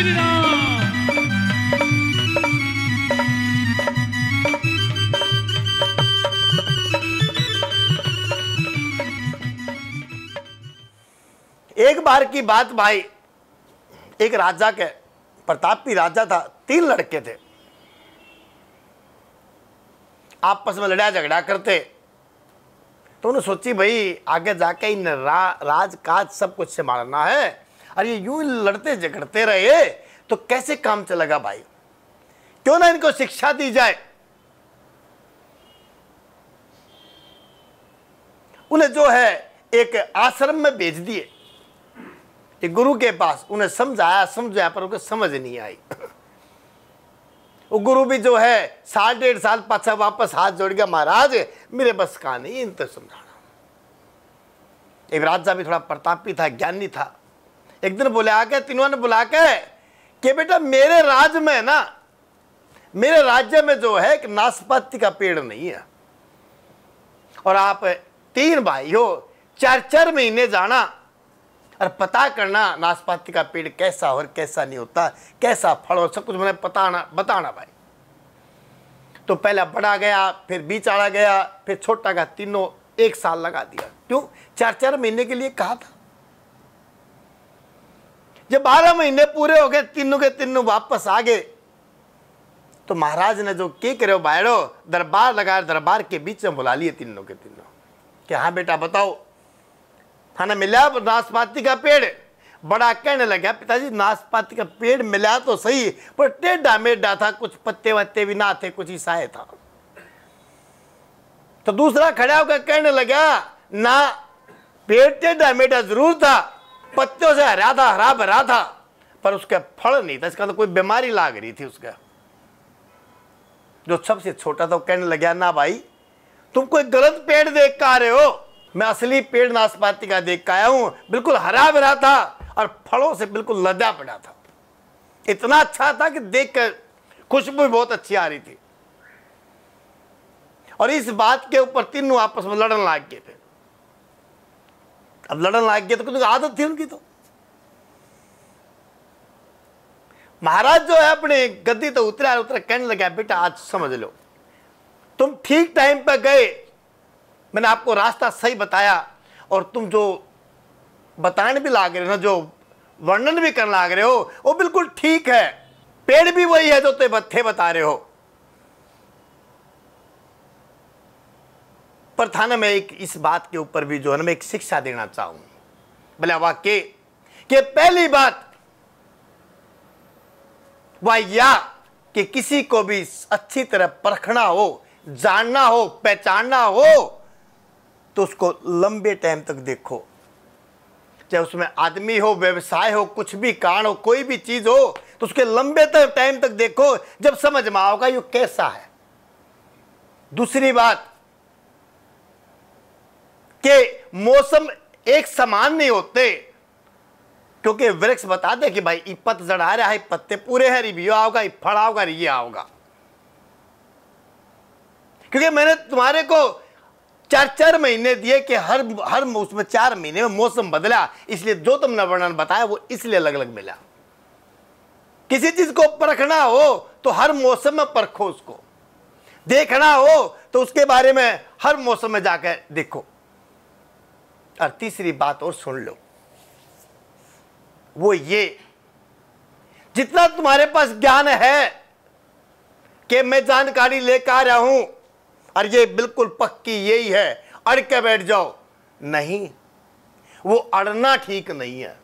श्री राम एक बार की बात भाई। एक राजा के प्रताप प्रतापी राजा था तीन लड़के थे। आपस में लड़ा झगड़ा करते। तो उन्होंने सोची भाई आगे जाके इन रा, राजकाज सब कुछ से मारना है। और ये यूँ लड़ते झगड़ते रहे तो कैसे काम चलेगा भाई? क्यों ना इनको शिक्षा दी जाए? उन्हें जो है एक आश्रम में भेज दिए। एक गुरु के पास, उन्हें समझाया समझाया, पर उनको समझ नहीं आई। वो गुरु भी जो है, साल, डेढ़ साल पाछा वापस हाथ जोड़ गया, महाराज, मेरे बस का नहीं इन तो समझाना। एक राजा भी थोड़ा प्रतापी था, ज्ञानी था। एक दिन बुला आके तीनों ने बुला के कि बेटा मेरे राज्य में ना, मेरे राज्य में जो है एक नाशपाती का पेड़ नहीं है। और आप तीन भाई हो चार चार महीने जाना और पता करना नाशपाती का पेड़ कैसा और कैसा नहीं होता, कैसा फल और सब कुछ मैंने बताना बताना भाई। तो पहला बड़ा गया, फिर बीच आड़ा गया, फिर छोटा गया, तीनों एक साल लगा दिया। क्यों? चार चार महीने के लिए कहा था। जब बारह महीने पूरे हो गए, तीनों के तीनों वापस आ गए। तो महाराज ने जो के करे बायड़ो, दरबार लगाया दरबार के बीच में बुला लिए तीनों के तीनों। कि हाँ बेटा, बताओ। थाना मिला नाशपाती का पेड़? बड़ा कहने लगा पिताजी, नाशपाती का पेड़ मिला तो सही, पर टेढ़ा मेढ़ा था, कुछ पत्ते वत्ते भी ना थे, कुछ ईसाए था। तो दूसरा खड़ा होकर कहने लगा, ना, पेड़ टेढ़ा मेढ़ा ज़रूर था पत्तों से हरा था हरा भरा था पर उसका फल नहीं था। इसका तो कोई बीमारी लाग रही थी उसका। जो सबसे छोटा था वो कहने लगा ना भाई, तुम कोई गलत पेड़ देख कर आ रहे हो। मैं असली पेड़ नाशपाती का देख के आया हूँ। बिल्कुल हरा भरा था और फलों से बिल्कुल लदा पड़ा था। इतना अच्छा था कि देख कर खुशबू बहुत अच्छी आ रही थी। और इस बात के ऊपर तीनों आपस में लड़न लाग गए थे। अब लड़न लाग गया तो कुछ आदत थी उनकी तो। महाराज जो है अपने गद्दी तो उतरा उतरा कहने लगा, बेटा, आज समझ लो। तुम ठीक टाइम पर गए। मैंने आपको रास्ता सही बताया और तुम जो बताने भी लाग रहे हो ना, जो वर्णन भी करने लाग रहे हो, वो बिल्कुल ठीक है। पेड़ भी वही है जो ते बत्थे बता रहे हो। पर था ना, मैं एक इस बात के ऊपर भी जो है ना, मैं एक शिक्षा देना चाहूँ। बोले वाक्य कि पहली बात वह या कि किसी को भी अच्छी तरह परखना हो, जानना हो, पहचानना हो तो उसको लंबे टाइम तक देखो। चाहे उसमें आदमी हो, व्यवसाय हो, कुछ भी कारण हो, कोई भी चीज़ हो तो उसके लंबे टाइम तक देखो, जब समझ में आओगा, ये कैसा है? दूसरी बात कि मौसम एक समान नहीं होते। क्योंकि वृक्ष बता दे कि भाई पतझड़ आ रहा है पत्ते पूरे हैं रिव्यू आओगा फल आओगा ये आओगा। क्योंकि मैंने तुम्हारे को चार चार महीने दिए कि हर हर उसमें चार महीने में मौसम बदला। इसलिए जो तुमने वर्णन बताया, वो इसलिए अलग अलग मिला। किसी चीज़ को परखना हो तो हर मौसम में परखो उसको। देखना हो तो उसके बारे में हर मौसम में जाकर देखो। और तीसरी बात और सुन लो। वो ये, जितना तुम्हारे पास ज्ञान है कि मैं जानकारी लेकर आ रहा हूँ, और ये बिल्कुल पक्की यही है, अड़ के बैठ जाओ। नहीं, वो अड़ना ठीक नहीं है।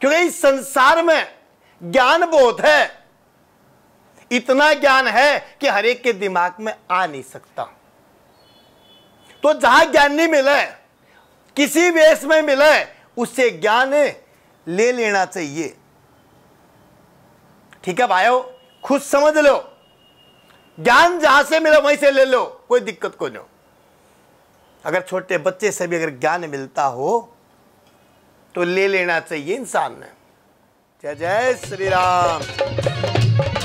क्योंकि इस संसार में ज्ञान बहुत है, इतना ज्ञान है कि हर एक के दिमाग में आ नहीं सकता। तो जहाँ ज्ञान नहीं मिले किसी वेश में मिले उससे ज्ञान ले लेना चाहिए। ठीक है भाइयों? खुद समझ लो। ज्ञान जहाँ से मिले वहीं से ले लो, कोई दिक्कत को नहीं। अगर छोटे बच्चे से भी अगर ज्ञान मिलता हो तो ले लेना चाहिए इंसान ने। जय जय श्री राम।